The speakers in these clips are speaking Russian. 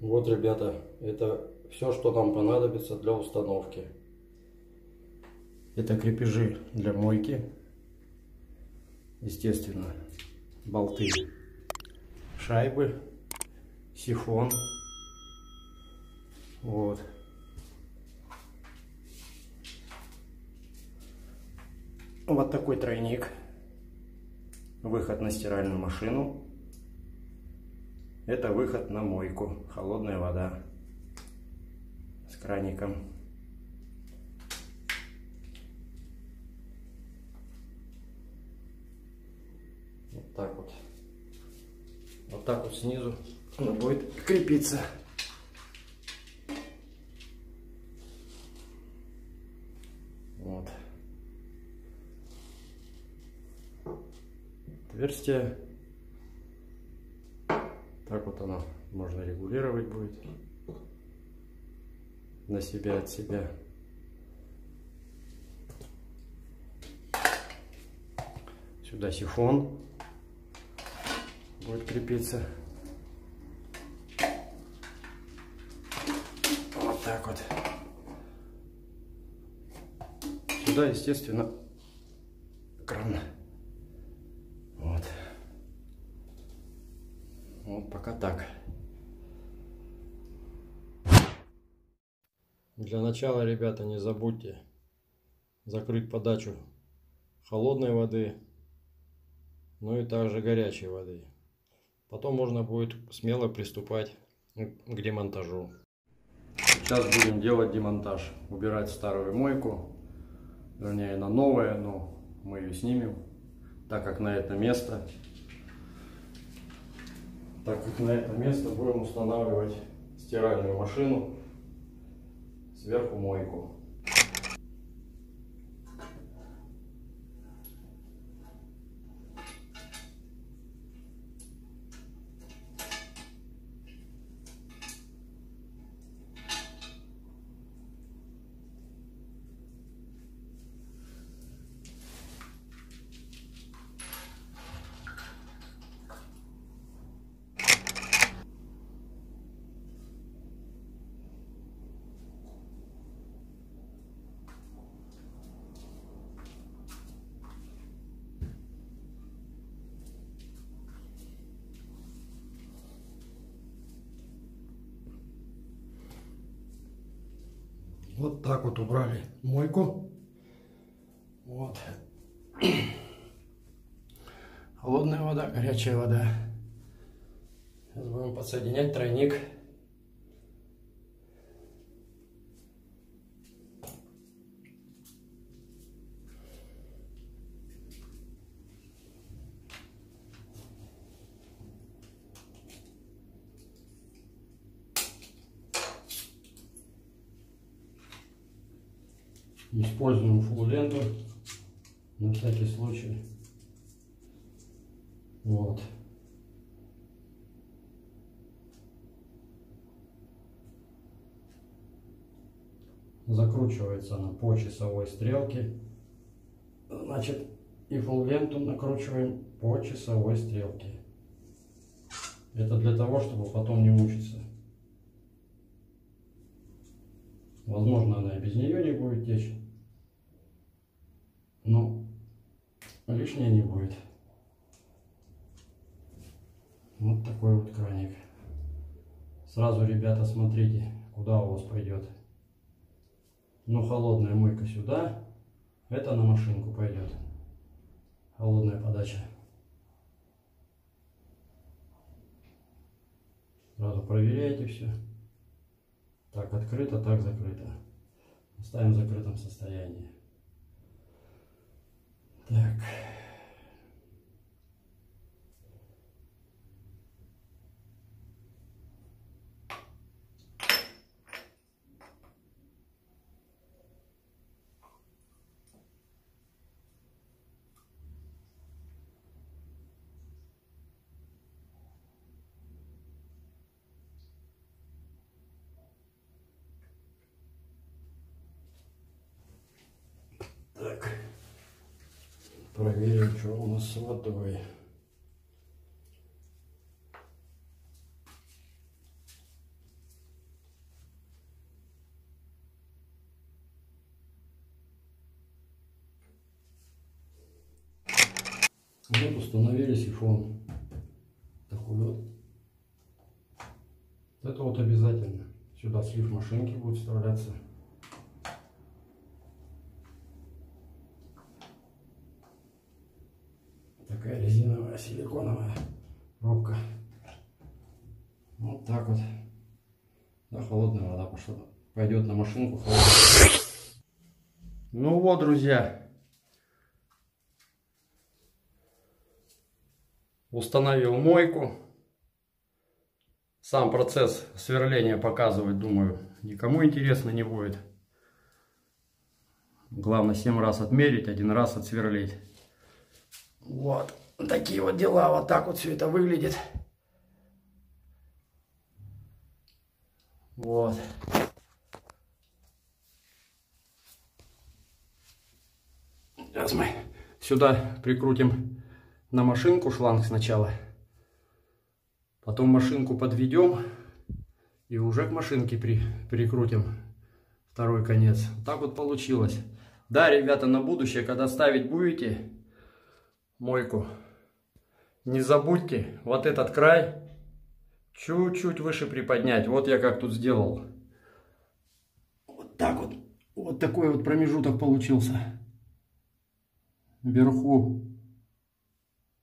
Вот, ребята, это все, что нам понадобится для установки. Это крепежи для мойки. Естественно, болты, шайбы, сифон. Вот. Вот такой тройник. Выход на стиральную машину. Это выход на мойку. Холодная вода с краником. Вот так вот. Вот так вот снизу она будет крепиться. Вот. Отверстие вот оно можно регулировать будет на себя от себя. Сюда сифон будет крепиться. Вот так вот. Сюда, естественно, кран. Вот пока так. Для начала, ребята, не забудьте закрыть подачу холодной воды, ну и также горячей воды. Потом можно будет смело приступать к демонтажу. Сейчас будем делать демонтаж. Убирать старую мойку, вернее на новое, но мы ее снимем, так как на это место так как на это место будем устанавливать стиральную машину, сверху мойку. Вот так вот убрали мойку. Вот. Холодная вода, горячая вода. Сейчас будем подсоединять тройник. Используем фулленту на всякий случай. Вот. Закручивается она по часовой стрелке. Значит, и фулленту накручиваем по часовой стрелке. Это для того, чтобы потом не мучиться. Возможно, она и без нее не будет течь. Но лишнее не будет. Вот такой вот краник. Сразу, ребята, смотрите, куда у вас пойдет. Ну, холодная мойка сюда. Это на машинку пойдет. Холодная подача. Сразу проверяйте все. Так открыто, так закрыто. Ставим в закрытом состоянии. Так. Так. Проверим, что у нас с водой. Вот установили сифон. Такой вот. Это вот обязательно. Сюда слив машинки будет вставляться. Такая резиновая силиконовая пробка. Вот так вот. Да, холодная вода пошла. Пойдет на машинку. Ну вот, друзья. Установил мойку. Сам процесс сверления показывать, думаю, никому интересно не будет. Главное 7 раз отмерить, один раз отсверлить. Вот такие вот дела. Вот так вот все это выглядит. Вот. Сейчас мы сюда прикрутим на машинку шланг сначала. Потом машинку подведем и уже к машинке при, прикрутим второй конец. Так вот получилось. Да, ребята, на будущее, когда ставить будете мойку, не забудьте вот этот край чуть-чуть выше приподнять. Вот я как тут сделал. Вот так вот. Вот такой вот промежуток получился. Вверху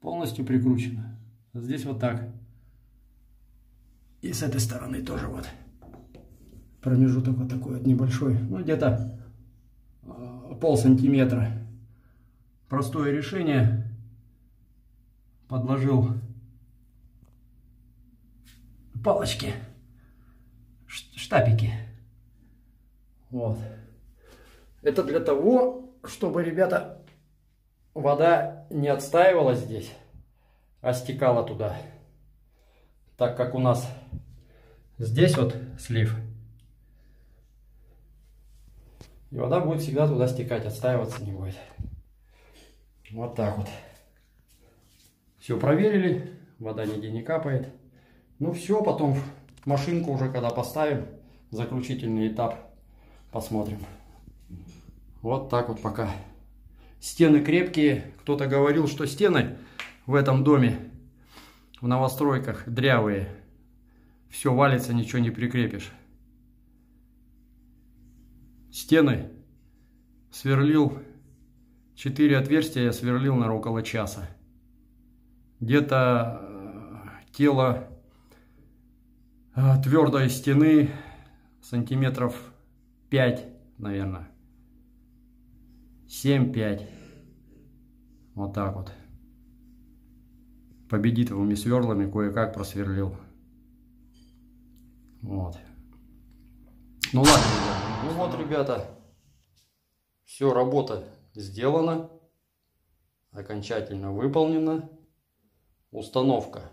полностью прикручено. Здесь вот так. И с этой стороны тоже вот. Промежуток вот такой вот небольшой. Ну, где-то э, пол сантиметра. Простое решение. Подложил палочки, штапики. Вот. Это для того, чтобы, ребята, вода не отстаивалась здесь, а стекала туда. Так как у нас здесь вот слив. И вода будет всегда туда стекать, отстаиваться не будет. Вот так вот. Все проверили, вода нигде не капает. Ну все, потом машинку уже когда поставим, заключительный этап, посмотрим. Вот так вот пока. Стены крепкие. Кто-то говорил, что стены в этом доме, в новостройках, дрявые. Все валится, ничего не прикрепишь. Стены сверлил, 4 отверстия я сверлил на около часа. Где-то э, тело э, твердой стены сантиметров 5, наверное. 7-5. Вот так вот. Победитовыми сверлами кое-как просверлил. Вот. Ну ладно, ребята. Ну вот, ребята. Все, работа сделана. Окончательно выполнена. Установка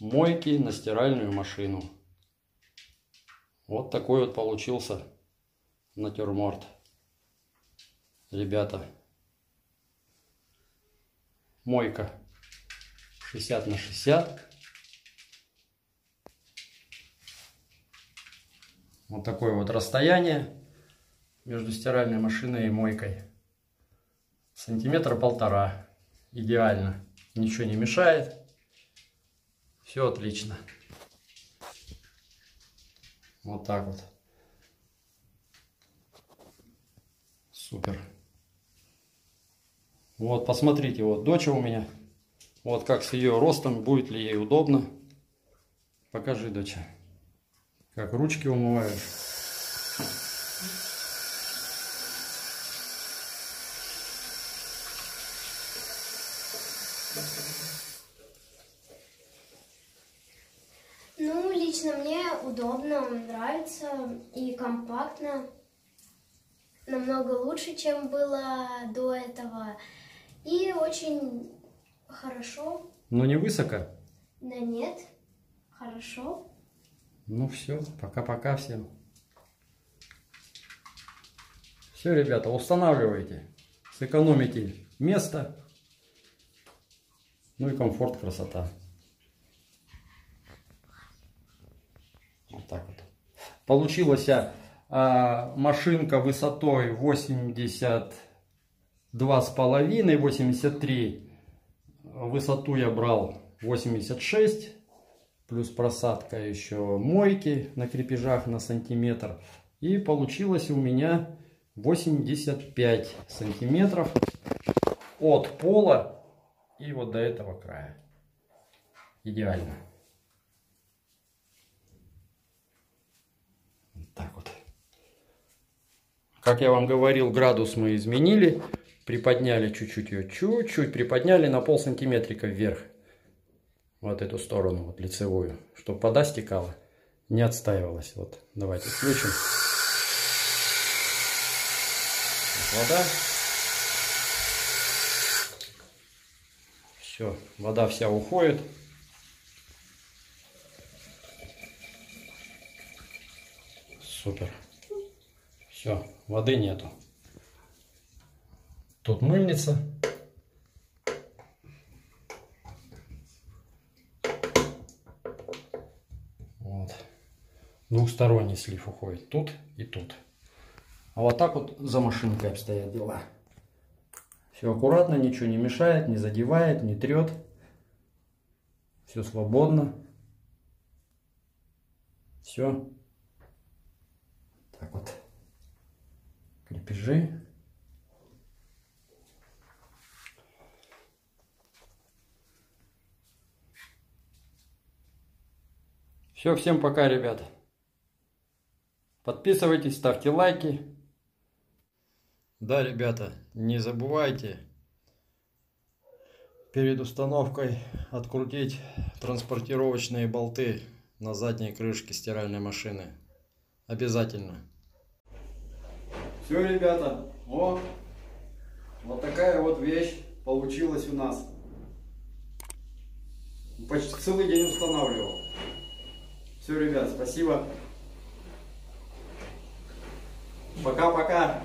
мойки на стиральную машину. Вот такой вот получился натюрморт ребята. Мойка 60 на 60. Вот такое вот расстояние между стиральной машиной и мойкой. Сантиметра полтора. Идеально. Ничего не мешает. Все отлично. Вот так вот. Супер. Вот, посмотрите, вот дочь у меня. Вот как с ее ростом, будет ли ей удобно. Покажи, доча. Как ручки умываешь. Ну, лично мне удобно, нравится и компактно. Намного лучше, чем было до этого. И очень хорошо. Но не высоко? Да нет, хорошо. Ну все, пока-пока всем. Все, ребята, устанавливайте. Сэкономите место. Ну и комфорт, красота. Вот так вот. Получилась а, машинка высотой 80 2,5, 83. Высоту я брал 86. Плюс просадка еще мойки на крепежах на сантиметр. И получилось у меня 85 сантиметров от пола и вот до этого края. Идеально. Вот так вот. Как я вам говорил, градус мы изменили. Приподняли чуть-чуть ее, чуть-чуть приподняли на пол сантиметрика вверх. Вот эту сторону, вот лицевую. Чтобы вода стекала, не отстаивалась. Вот, давайте включим. Вода. Все, вода вся уходит. Супер. Все, воды нету. Тут мыльница. Вот. Двухсторонний слив уходит тут и тут. А вот так вот за машинкой обстоят дела. Все аккуратно, ничего не мешает, не задевает, не трет. Все свободно. Все. Так вот. Крепежи. Все, всем пока, ребята. Подписывайтесь, ставьте лайки. Да, ребята, не забывайте перед установкой открутить транспортировочные болты на задней крышке стиральной машины. Обязательно. Все, ребята, о, вот такая вот вещь получилась у нас. Почти целый день устанавливал. Все, ребят, спасибо. Пока-пока.